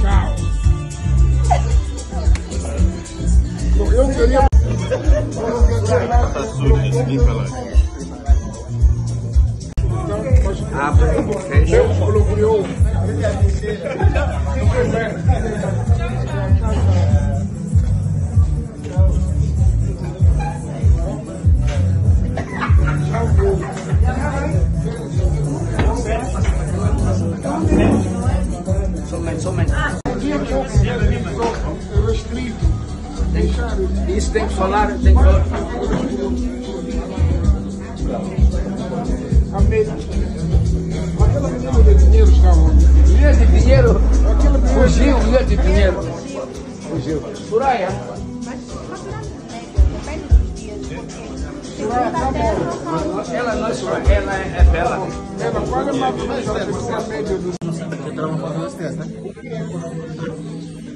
Tchau. Eu queria. Tá. Abre, fecha. Deus. Somente, somente. É restrito. Tem- Isso tem que falar, tem que falar. Aquela menina de dinheiro estava. Mulher de dinheiro. Aquela menina Fugiu, mulher de dinheiro. Fugiu. Soraya. Ela não é Soraya, ela é, é bela. Ela ou menos a média do. 是。